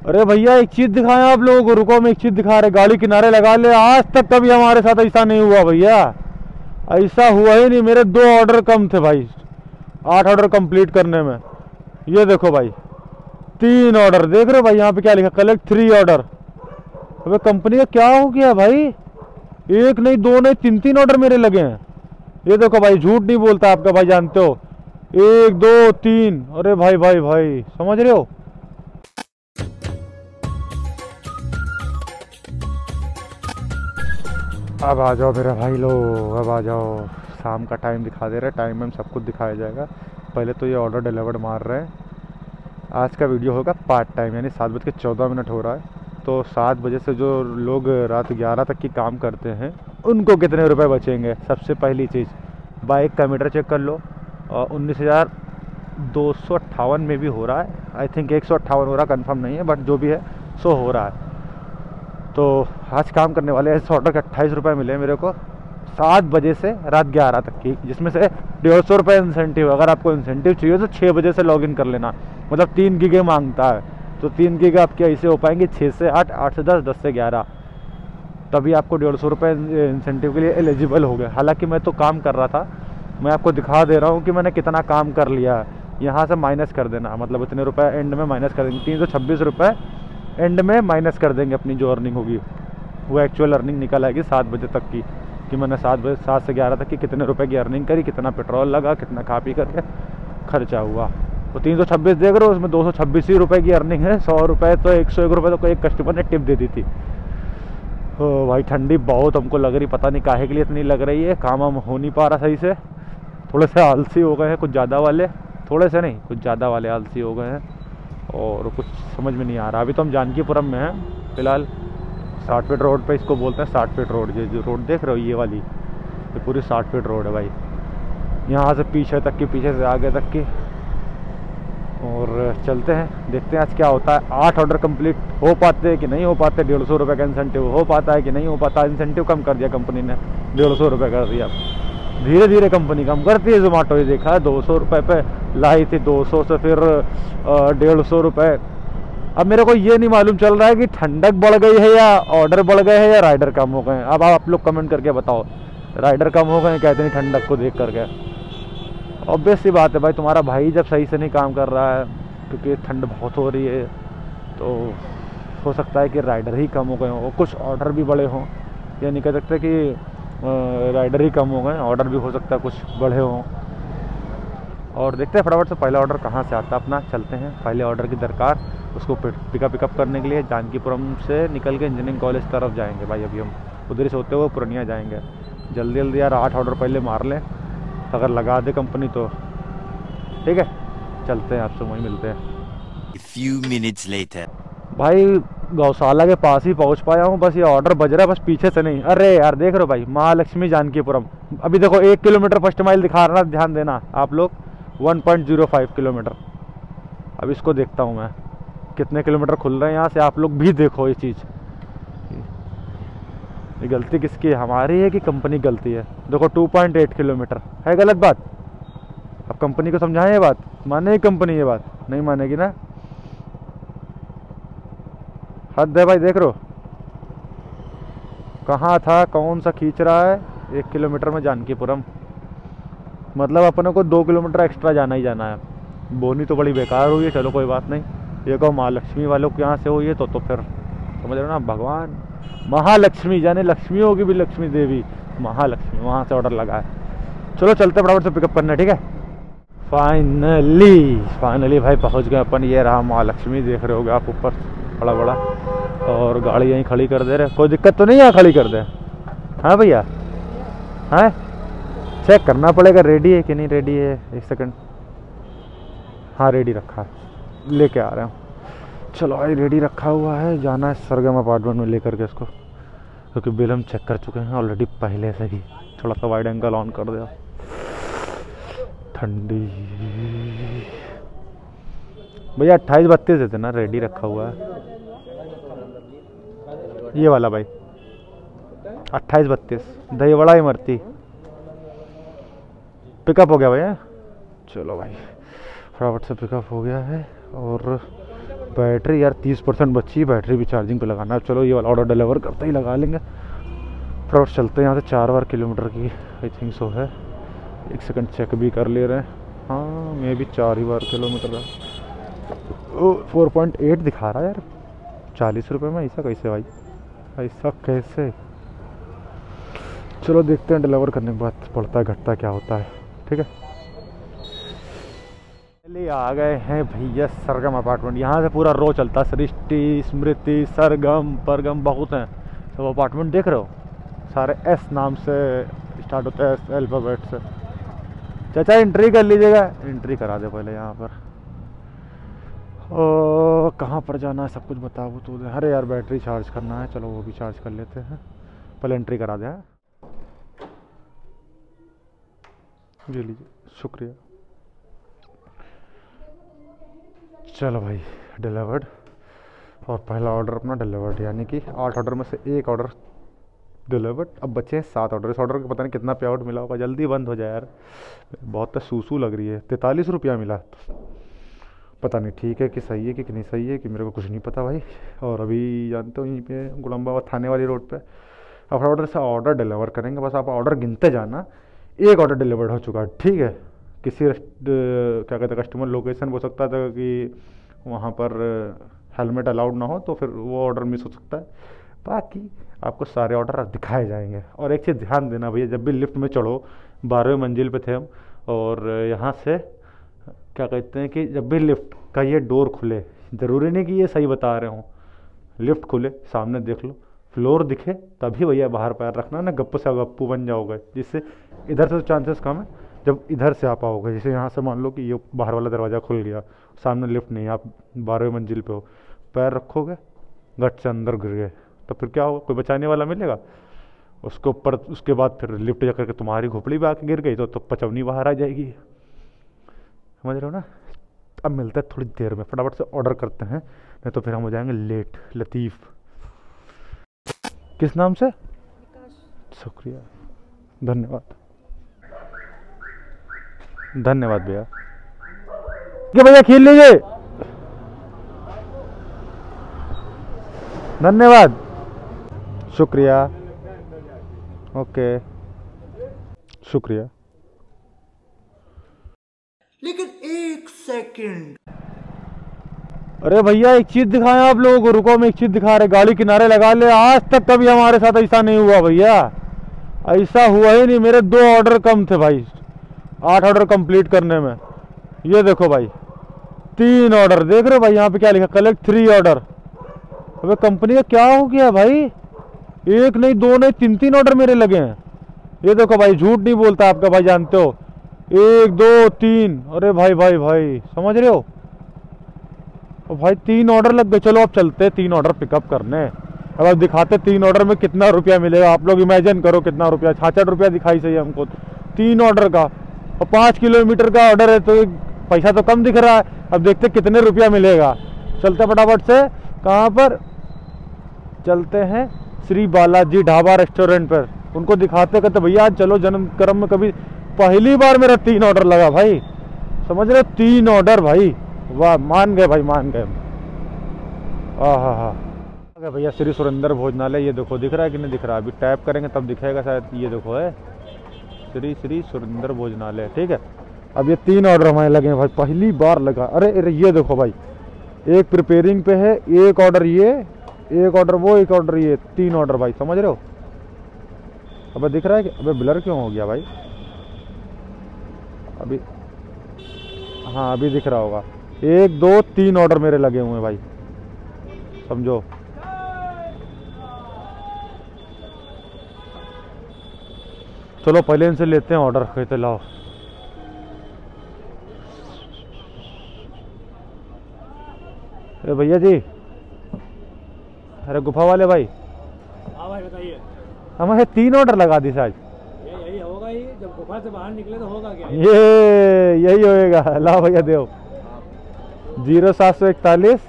अरे भैया, एक चीज़ दिखाएँ आप लोगों को, रुको, मैं एक चीज़ दिखा रहे गाड़ी किनारे लगा ले, आज तक कभी हमारे साथ ऐसा नहीं हुआ भैया। ऐसा हुआ ही नहीं, मेरे दो ऑर्डर कम थे भाई, आठ ऑर्डर कंप्लीट करने में। ये देखो भाई, तीन ऑर्डर देख रहे हो भाई, यहाँ पे क्या लिखा कलेक्ट थ्री ऑर्डर अबे कंपनी का क्या हो गया भाई? एक नहीं, दो नहीं, तीन तीन ऑर्डर मेरे लगे हैं। ये देखो भाई, झूठ नहीं बोलता आपका, भाई, जानते हो? एक, दो, तीन, अरे भाई भाई भाई, समझ रहे हो? अब आ जाओ मेरा भाई लो अब आ जाओ। शाम का टाइम दिखा दे रहे टाइम में सब कुछ दिखाया जाएगा। पहले तो ये ऑर्डर डिलीवर्ड मार रहे हैं। आज का वीडियो होगा पार्ट टाइम यानी सात बज के चौदह मिनट हो रहा है। तो सात बजे से जो लोग रात ग्यारह तक की काम करते हैं, उनको कितने रुपए बचेंगे? सबसे पहली चीज़ बाइक का मीटर चेक कर लो। उन्नीस हज़ार दो सौ अट्ठावन में भी हो रहा है। आई थिंक एक सौ अट्ठावन हो रहा कंफर्म नहीं है बट जो भी है, सो हो रहा है। तो आज काम करने वाले इस ऑर्डर के अट्ठाईस रुपये मिले मेरे को सात बजे से रात ग्यारह तक की, जिसमें से डेढ़ सौ रुपये इंसेंटिव अगर आपको इंसेंटिव चाहिए तो छः बजे से लॉगिन कर लेना। मतलब तीन गीगे माँगता है। तो तीन गीगे आपके ऐसे हो पाएँगे? छः से आठ आठ से दस दस से ग्यारह। तभी आपको डेढ़ सौ रुपये इंसेंटिव के लिए एलिजिबल हो गए। हालाँकि मैं तो काम कर रहा था। मैं आपको दिखा दे रहा हूँ कि मैंने कितना काम कर लिया है। यहाँ से माइनस कर देना। मतलब इतने रुपए एंड में माइनस कर देंगे। तीन सौ छब्बीस रुपये एंड में माइनस कर देंगे अपनी जो अर्निंग होगी। वो एक्चुअल अर्निंग निकल आएगी सात बजे तक की। कि मैंने सात बजे, सात से ग्यारह तक की कितने रुपए की अर्निंग करी, कितना पेट्रोल लगा, कितना खा पी करके खर्चा हुआ। तो तीन सौ छब्बीस देख रहे हो, उसमें दो सौ छब्बीस ही रुपये की अर्निंग है। सौ रुपये तो एक सौ एक रुपये तो एक कस्टमर ने टिप दे दी थी। तो भाई, ठंडी बहुत हमको लग रही, पता नहीं काहे के लिए इतनी लग रही है। काम हम हो नहीं पा रहा सही से। थोड़े से आलसी हो गए हैं, कुछ ज़्यादा वाले। थोड़े से नहीं, कुछ ज़्यादा वाले आलसी हो गए हैं। और कुछ समझ में नहीं आ रहा। अभी तो हम जानकीपुरम में हैं। फ़िलहाल साठ फीट रोड पे इसको बोलते हैं साठ फीट रोड। ये जो रोड देख रहे हो, ये वाली, ये पूरी साठ फीट रोड है भाई। यहाँ से पीछे तक की, पीछे से आगे तक की। और चलते हैं, देखते हैं आज क्या होता है। आठ ऑर्डर कंप्लीट हो पाते हैं कि नहीं हो पाते? डेढ़ सौ रुपये का इंसेंटिव हो पाता है कि नहीं हो पाता? इंसेंटिव कम कर दिया कंपनी ने। डेढ़ सौ रुपये कर दिया। धीरे धीरे कंपनी कम करती है जोमेटो ये देखा है, दो सौ रुपये पे लाई थी दो सौ से फिर डेढ़ सौ रुपये अब मेरे को ये नहीं मालूम चल रहा है कि ठंडक बढ़ गई है या ऑर्डर बढ़ गए हैं या राइडर कम हो गए हैं। अब आप लोग कमेंट करके बताओ, राइडर कम हो गए क्या इतनी ठंडक को देख करके? ऑब्वियस सी बात है भाई, तुम्हारा भाई जब सही से नहीं काम कर रहा है, क्योंकि ठंड बहुत हो रही है तो हो सकता है कि राइडर ही कम हो गए हों। कुछ ऑर्डर भी बड़े हों। या नहीं कह सकते कि राइडर ही कम हो गए ऑर्डर भी हो सकता है कुछ बढ़े हों। और देखते हैं फटाफट से पहला ऑर्डर कहाँ से आता है। अपना चलते हैं पहले ऑर्डर की दरकार उसको पिकअप पिकअप करने के लिए जानकीपुरम से निकल के इंजीनियरिंग कॉलेज तरफ़ जाएँगे भाई। अभी हम उधर ही होते हुए पूर्णिया जाएँगे। जल्दी जल्दी यार आठ ऑर्डर पहले मार लें अगर लगा दे कंपनी तो। ठीक है चलते हैं आपसे वहीं मिलते हैं। Minutes later. भाई गौशाला के पास ही पहुँच पाया हूँ बस ये ऑर्डर बज रहा है बस पीछे से नहीं। अरे यार देख रहे हो भाई महालक्ष्मी जानकीपुरम। अभी देखो एक किलोमीटर फ़र्स्ट माइल दिखा रहा ध्यान देना आप लोग। 1.05 किलोमीटर। अब इसको देखता हूँ मैं। कितने किलोमीटर खुल रहे हैं यहाँ से? आप लोग भी देखो ये चीज़। ये गलती किसकी है? हमारी है कि कंपनी गलती है? देखो 2.8 किलोमीटर। है गलत बात? अब कंपनी को समझाएँ ये बात? माने कंपनी ये बात? नहीं मानेगी ना? हद है भाई, देख रो कहाँ था? कौन सा खींच रहा है? एक किलोमीटर में जानकीपुरम। मतलब अपने को दो किलोमीटर एक्स्ट्रा जाना ही जाना है। बोनी तो बड़ी बेकार हुई है, चलो कोई बात नहीं। ये कहो महालक्ष्मी वालों के यहाँ से हुई है तो तो फिर समझ रहे हो ना, भगवान। महालक्ष्मी जाने लक्ष्मी होगी भी लक्ष्मी देवी। महालक्ष्मी, वहाँ से ऑर्डर लगा है। चलो चलते फटाफट से पिकअप करना, ठीक है? फाइनली फाइनली भाई पहुँच गए अपन, ये रहा महालक्ष्मी, देख रहे होगे आप ऊपर बड़ा बड़ा और गाड़ी यहीं खड़ी कर दे रहे कोई दिक्कत तो नहीं यहाँ खड़ी कर दे? हाँ भैया? हाँ? चेक करना पड़ेगा रेडी है कि नहीं रेडी है? एक सेकंड हाँ रेडी रखा है. लेके आ रहे हूँ. चलो भाई रेडी रखा हुआ है. जाना है सरगम अपार्टमेंट में लेकर के इसको. क्योंकि बिल हम चेक कर चुके हैं ऑलरेडी पहले से ही. थोड़ा सा वाइड एंगल ऑन कर दिया. ठंडी. भैया, अट्ठाईस बत्तीस देते ना? रेडी रखा हुआ है. ये वाला भाई. अट्ठाईस बत्तीस. दही बड़ा इमरती. पिकअप हो गया भैया? चलो भाई, फटाफट से पिकअप हो गया है और बैटरी यार तीस परसेंट बची बैटरी भी चार्जिंग पे लगाना है। चलो ये वाला ऑर्डर डिलीवर करते ही लगा लेंगे। फटाफट चलते हैं यहाँ से, चार बार किलोमीटर की आई थिंक सो है। एक सेकंड चेक भी कर ले रहे हैं। हाँ मे भी चार ही बार किलोमीटर है। फोर पॉइंट एट दिखा रहा है यार। चालीस रुपये में, ऐसा कैसे भाई? ऐसा कैसे? चलो देखते हैं डिलीवर करने के बाद पड़ता है, घटता क्या होता है। ठीक है। चलिए आ गए हैं भैया सरगम अपार्टमेंट। यहाँ से पूरा रो चलता। सृष्टि, स्मृति, सरगम, परगम बहुत हैं। सब अपार्टमेंट देख रहे हो? सारे एस नाम से स्टार्ट होता है एस अल्फ़ाबेट से। चाचा एंट्री कर लीजिएगा। एंट्री करा दे पहले यहाँ पर। ओ, कहाँ पर जाना है? सब कुछ बताओ तो अरे यार बैटरी चार्ज करना है। चलो वो भी चार्ज कर लेते हैं। पहले एंट्री करा दे हाँ? ये लीजिए, शुक्रिया। चलो भाई डिलीवर्ड और पहला ऑर्डर अपना डिलीवर्ड यानी कि आठ ऑर्डर में से एक ऑर्डर डिलीवर्ड अब बचे हैं सात ऑर्डर इस ऑर्डर का पता नहीं कितना पे आउट मिला होगा, जल्दी बंद हो जाए यार। बहुत तो सूसू लग रही है। तैंतालीस रुपया मिला। पता नहीं ठीक है कि सही है कि नहीं सही है, कि मेरे को कुछ नहीं पता भाई। और अभी जानते हो यहीं पे गुलम्बा थाने वाली रोड पे। आप ऑर्डर से ऑर्डर डिलीवर करेंगे, बस आप ऑर्डर गिनते जाना। एक ऑर्डर डिलीवर्ड हो चुका है। ठीक है। किसी क्या कहते हैं कस्टमर लोकेशन हो सकता था कि वहाँ पर हेलमेट अलाउड ना हो तो फिर वो ऑर्डर मिस हो सकता है। बाकी आपको सारे ऑर्डर दिखाए जाएँगे। और एक चीज़ ध्यान देना भैया, जब भी लिफ्ट में चढ़ो, बारहवें मंजिल पे थे हम, और यहाँ से, क्या कहते हैं कि जब भी लिफ्ट का ये डोर खुले, ज़रूरी नहीं कि ये सही बता रहे हों। लिफ्ट खुले, सामने देख लो। फ्लोर दिखे तभी भैया बाहर पैर रखना ना गप्पू से गप्पू बन जाओगे जिससे इधर से तो चांसेस कम है जब इधर से आप आओगे जैसे यहाँ से मान लो कि ये बाहर वाला दरवाज़ा खुल गया सामने लिफ्ट नहीं आप बारहवें मंजिल पे हो पैर रखोगे गट से अंदर गिर गए तो फिर क्या होगा कोई बचाने वाला मिलेगा? उसके ऊपर उसके बाद फिर लिफ्ट जा करके तुम्हारी घोपड़ी भी आके गिर गई तो, तो पचवनी बाहर आ जाएगी। समझ रहे हो ना? अब मिलता है थोड़ी देर में फटाफट से ऑर्डर करते हैं नहीं तो फिर हम हो जाएँगे लेट लतीफ़। किस नाम से? शुक्रिया। धन्यवाद। धन्यवाद भैया। कि भैया खेल लीजिए। धन्यवाद। शुक्रिया। ओके। शुक्रिया। लेकिन एक सेकंड। अरे भैया, एक चीज़ दिखाएँ आप लोगों को, रुको, हम एक चीज़ दिखा रहे गाड़ी किनारे लगा ले, आज तक कभी हमारे साथ ऐसा नहीं हुआ भैया। ऐसा हुआ ही नहीं, मेरे दो ऑर्डर कम थे भाई, आठ ऑर्डर कंप्लीट करने में। ये देखो भाई, तीन ऑर्डर, देख रहे हो भाई, यहाँ पे क्या लिखा कलेक्ट थ्री ऑर्डर अबे कंपनी का क्या हो गया भाई? एक नहीं, दो नहीं, तीन तीन ऑर्डर मेरे लगे हैं। ये देखो भाई, झूठ नहीं बोलता आपका, भाई, जानते हो? एक, दो, तीन, अरे भाई भाई भाई, समझ रहे हो? ओ भाई तीन ऑर्डर लग गए। चलो आप चलते तीन ऑर्डर पिकअप करने। अब आप दिखाते तीन ऑर्डर में कितना रुपया मिलेगा। आप लोग इमेजिन करो कितना रुपया। छाछठ रुपया दिखाई चाहिए हमको। तीन ऑर्डर का। और पाँच किलोमीटर का ऑर्डर है तो पैसा तो कम दिख रहा है। अब देखते कितने रुपया मिलेगा। चलते फटाफट से। कहाँ पर? चलते हैं श्री बालाजी ढाबा रेस्टोरेंट पर। उनको दिखाते कहते भैया चलो जन्म कर्म में कभी पहली बार मेरा तीन ऑर्डर लगा भाई। समझ रहे तीन ऑर्डर भाई। वाह, मान गए भाई, मान गए। हाँ। हाँ हाँ भैया, श्री सुरेंद्र भोजनालय, ये देखो, दिख रहा है कि नहीं दिख रहा? अभी टैप करेंगे, तब दिखेगा शायद ये देखो है। श्री श्री सुरेंद्र भोजनालय, ठीक है? अब ये तीन ऑर्डर हमारे लगे हैं भाई, पहली बार लगा। अरे अरे, ये देखो भाई, एक प्रिपेयरिंग पे है, एक ऑर्डर ये, एक ऑर्डर वो, एक ऑर्डर ये, तीन ऑर्डर भाई, समझ रहे हो? अबे दिख रहा है कि, अबे ब्लर क्यों हो गया भाई? अभी हाँ अभी दिख रहा होगा। एक दो तीन ऑर्डर मेरे लगे हुए हैं भाई। समझो। चलो पहले इनसे लेते हैं ऑर्डर कहते लाओ। अरे भैया जी। अरे गुफा वाले भाई। हाँ भाई बताइए। हमारे तीन ऑर्डर लगा दी आज ये यही होगा ही जब गुफा से बाहर निकले तो होगा क्या? ये यही होएगा। लाओ भैया देव ज़ीरो सात सौ इकतालीस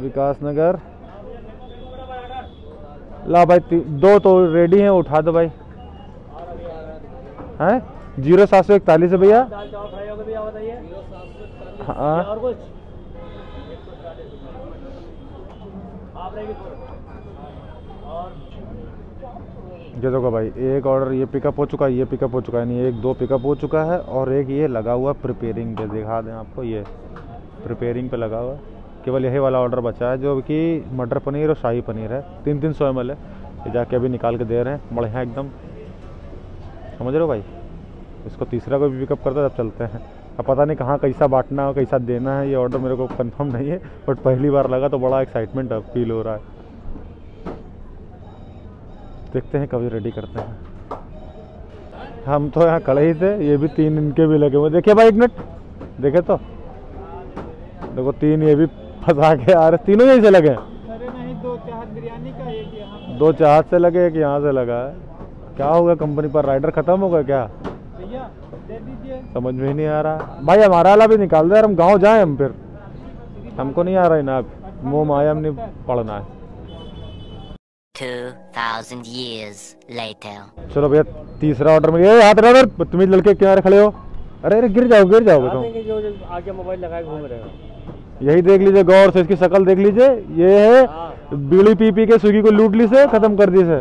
विकास नगर ला भाई दो तो रेडी हैं, उठा दो भाई। हैं? ज़ीरो सात सौ इकतालीस है भैया। हाँ। ये देखो भाई, एक ऑर्डर ये पिकअप हो चुका है, ये पिकअप हो चुका है नहीं एक, दो पिकअप हो चुका है और एक ये लगा हुआ प्रिपेयरिंग पे, दिखा दें आपको ये प्रिपेयरिंग पे लगा हुआ। है केवल यही वाला ऑर्डर बचा है, जो कि मटर पनीर और शाही पनीर है। तीन तीन सौ एम है। ये जाके अभी निकाल के दे रहे हैं, बढ़िया एकदम। समझ रहे हो भाई? इसको तीसरा को भी पिकअप करते तब चलते हैं। अब पता नहीं कहाँ, कैसा बांटना है कैसा देना है, ये ऑर्डर मेरे को कंफर्म नहीं है बट पहली बार लगा तो बड़ा एक्साइटमेंट फील हो रहा है। देखते हैं कभी रेडी करते हैं। हम तो यहाँ खड़े ही थे ये भी तीन इनके भी लगे हुए। देखिए भाई एक मिनट देखे तो। देखो तीन ये भी फंसा के आ रहे तीनों यहीं से लगे। हैं दो चाहत बिरयानी का एक दो चाहत से लगे एक यहाँ से लगा है। क्या होगा कंपनी पर राइडर खत्म हो गया क्या? भैया दे दीजिए। समझ में ही नहीं आ रहा। भाई हमारा वाला भी निकाल दे यार हम गाँव जाए हम फिर। हमको नहीं आ रहा है ना मुँह माया में नहीं पड़ना है। 2,000 years later. चलो भैया तीसरा ऑर्डर में ये हाथ रहा बदतमीज लड़के किनारे खड़े हो। अरे अरे गिर जाओ गिर जाओगे तुम आगे मोबाइल लगाए घूम रहे हो। यही देख लीजिए गौर से इसकी शक्ल देख लीजिए। ये है बीड़ी पी पी के स्विगी को लूट ली से खत्म कर दी से।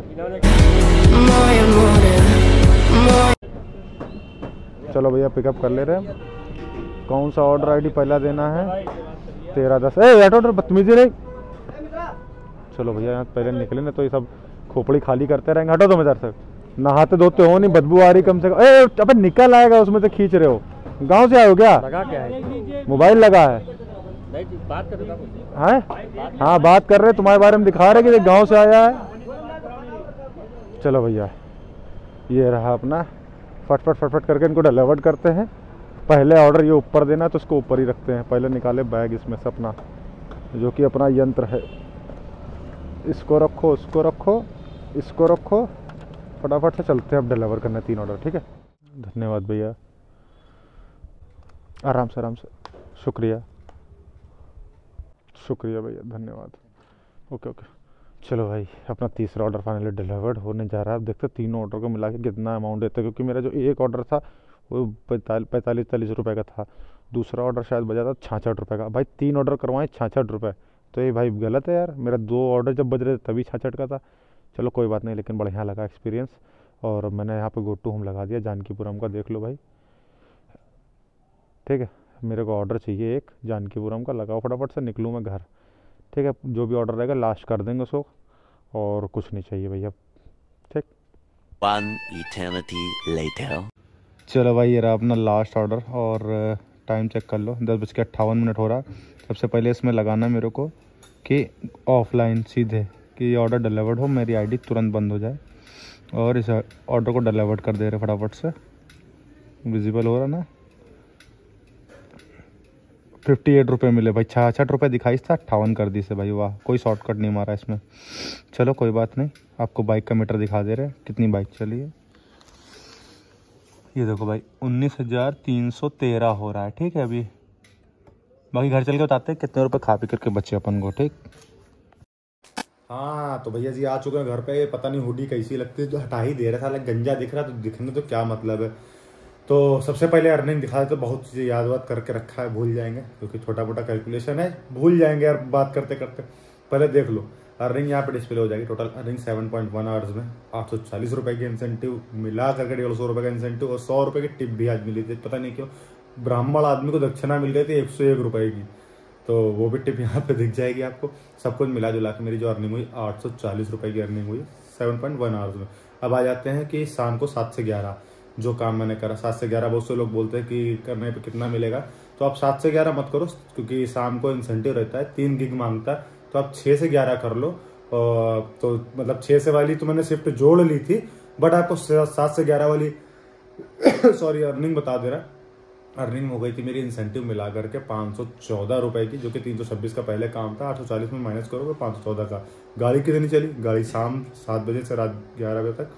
चलो भैया पिकअप कर ले रहे हैं। कौन सा ऑर्डर आईडी पहला देना है? तेरह दस। ए ऑर्डर बदतमीजी नहीं चलो भैया यहाँ पहले निकले ना तो ये सब खोपड़ी खाली करते रहेंगे। हटो तुम इधर से। नहाते धोते हो नहीं बदबू आ रही कम से कम। ए अबे निकल आएगा उसमें से खींच रहे हो। गाँव से आए हो क्या? लगा क्या है? मोबाइल लगा है। नहीं बात कर रहा हैं? हाँ बात कर रहे तुम्हारे बारे में दिखा रहे कि गाँव से आया है। चलो भैया ये रहा अपना। फटफट फटफट करके इनको डिलीवर करते हैं। पहले ऑर्डर ये ऊपर देना तो उसको ऊपर ही रखते हैं। पहले निकाले बैग इसमें से अपना जो कि अपना यंत्र है। इसको रखो उसको रखो, इसको रखो। फटाफट से चलते हैं अब डिलीवर करने तीन ऑर्डर ठीक है? धन्यवाद भैया। आराम से आराम से। शुक्रिया। शुक्रिया भैया, धन्यवाद। ओके ओके चलो भाई, अपना तीसरा ऑर्डर फाइनली डिलीवर्ड होने जा रहा है। अब देखते तीनों ऑर्डर को मिला के कितना अमाउंट देते क्योंकि मेरा जो एक ऑर्डर था, वो पैंतालीस, चालीस रुपये का था। दूसरा ऑर्डर शायद बजा था छाछठ रुपये का। भाई, तीन ऑर्डर करवाएँ, छाछठ रुपये तो ये भाई गलत है यार। मेरा दो ऑर्डर जब बज रहे थे तभी छाछठ का था। चलो कोई बात नहीं लेकिन बढ़िया लगा एक्सपीरियंस और मैंने यहाँ पे गो टू होम लगा दिया जानकीपुरम का देख लो भाई। ठीक है मेरे को ऑर्डर चाहिए एक जानकीपुरम का। लगाओ फटाफट से निकलूँ मैं घर। ठीक है जो भी ऑर्डर रहेगा लास्ट कर देंगे उसको। और कुछ नहीं चाहिए भैया। ठीक। One eternity later. चलो भाई ये रहा अपना लास्ट ऑर्डर और टाइम चेक कर लो। दस बज के अट्ठावन मिनट हो रहा। सबसे पहले इसमें लगाना मेरे को कि ऑफलाइन सीधे, कि ये ऑर्डर डिलीवर्ड हो, मेरी आईडी तुरंत बंद हो जाए। और इस ऑर्डर को डिलीवर्ड कर दे रहे फटाफट से। विजिबल हो रहा ना? फिफ्टी एट रुपये मिले भाई। छाछठ रुपये दिखाई था, अट्ठावन कर दी से भाई। वाह, कोई शॉर्टकट नहीं मारा इसमें। चलो, कोई बात नहीं। आपको बाइक का मीटर दिखा दे रहे कितनी बाइक चली है? ये देखो भाई, उन्नीस हज़ार तीन सौ तेरह हो रहा है, ठीक है अभी। बाकी घर चल के बताते हैं कितने रुपए खा पी करके बचे अपन को, ठीक? हाँ तो भैया जी आ चुके हैं घर पे, पता नहीं हुडी कैसी लगती है, जो हटा ही दे रहा था लेकिन गंजा दिख रहा तो दिखने तो क्या मतलब है। तो सबसे पहले अर्निंग दिखा तो बहुत चीज़ें याद वाद करके रखा है, भूल जाएँगे, क्योंकि छोटा मोटा कैलकुलेशन है, भूल जाएँगे यार, बात करते करते पहले देख लो अर्निंग यहाँ पे डिस्प्ले हो जाएगी total earning seven point one hours में। आठ सौ चालीस रुपए की इंसेंटिव मिला करके डेढ़ सौ रुपए का इंसेंटिव और सौ रुपए की टिप भी आज मिली थी, पता नहीं क्यों। ब्राह्मण आदमी को दक्षिणा मिल गई थी एक सौ एक रुपए की। तो वो भी टिप यहाँ पे दिख जाएगी आपको। सब कुछ मिला जुला के मेरी जो अर्निंग हुई, आठ सौ चालीस की अर्निंग हुई सेवन पॉइंट वन आवर्स में। अब आ जाते हैं कि शाम को सात से ग्यारह, जो काम मैंने करा, सात से ग्यारह बहुत से लोग बोलते हैं कि करने पे कितना मिलेगा। तो आप सात से ग्यारह मत करो, क्योंकि शाम को इंसेंटिव रहता है, तीन गिग माँगता है तो आप छः से ग्यारह कर लो। तो मतलब छः से वाली तो मैंने शिफ्ट जोड़ ली थी बट आपको सात से ग्यारह वाली सॉरी अर्निंग बता दे रहा। अर्निंग हो गई थी मेरी इंसेंटिव मिला करके पाँच सौ चौदह रुपए की, जो कि तीन सौ छब्बीस का पहले काम था। आठ सौ चालीस में माइनस करोगे, पाँच सौ चौदह का। गाड़ी कितनी चली? गाड़ी शाम सात बजे से रात ग्यारह बजे तक।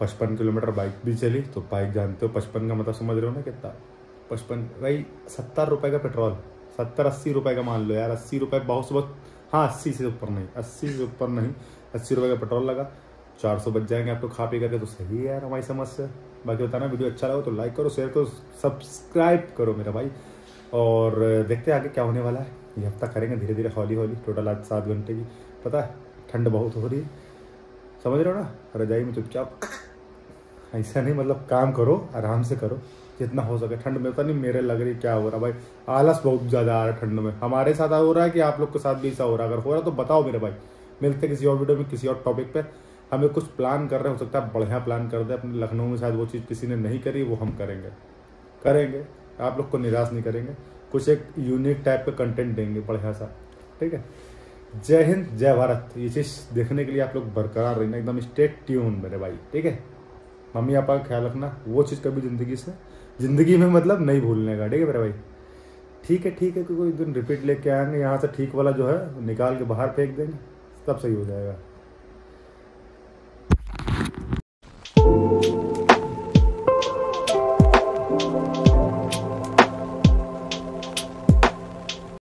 पचपन किलोमीटर बाइक भी चली। तो बाइक जानते हो, पचपन का मतलब समझ रहे हो ना कितना? पचपन, भाई, सत्तर रुपए का पेट्रोल सत्तर अस्सी रुपए का मान लो यार। अस्सी रुपए बहुत बहुत हाँ अस्सी से ऊपर नहीं, अस्सी से ऊपर नहीं, अस्सी रुपये का पेट्रोल लगा, चार सौ बच जाएँगे आपको खा पी करके तो सही है यार हमारी समझ से। बाकी बताना, वीडियो अच्छा लगा तो लाइक करो शेयर करो सब्सक्राइब करो मेरा भाई। और देखते हैं आगे क्या होने वाला है। ये हफ़्ता करेंगे धीरे धीरे हौली हौली टोटल आज सात घंटे की। पता है, ठंड बहुत हो रही है। समझ रहे हो ना? रजाई में चुपचाप। ऐसा नहीं मतलब काम करो, आराम से करो। जितना हो सके। ठंड में पता नहीं मेरे लग रही क्या हो रहा भाई, आलस बहुत ज़्यादा आ रहा है ठंड में। हमारे साथ हो रहा है कि आप लोग के साथ भी ऐसा हो रहा है। अगर हो रहा तो बताओ मेरे भाई। मिलते किसी और वीडियो में, किसी और टॉपिक पे। हमें कुछ प्लान कर रहे हैं, हो सकता है बढ़िया प्लान कर दे। अपने लखनऊ में शायद वो चीज़ किसी ने नहीं करी, वो हम करेंगे। करेंगे। आप लोग को निराश नहीं करेंगे। कुछ एक यूनिक टाइप का कंटेंट देंगे, बढ़िया सा। ठीक है? जय हिंद, जय भारत। ये चीज़ देखने के लिए आप लोग बरकरार रहना। एकदम स्टेट ट्यून मेरे भाई। ठीक है? मम्मी पापा का ख्याल रखना। वो चीज़ कभी ज़िंदगी से ज़िंदगी में मतलब नहीं भूलने का, ठीक है मेरे भाई? ठीक है ठीक है कोई दिन रिपीट लेके आएँगे, यहाँ से ठीक वाला जो है निकाल के बाहर फेंक देंगे, तब सही हो जाएगा।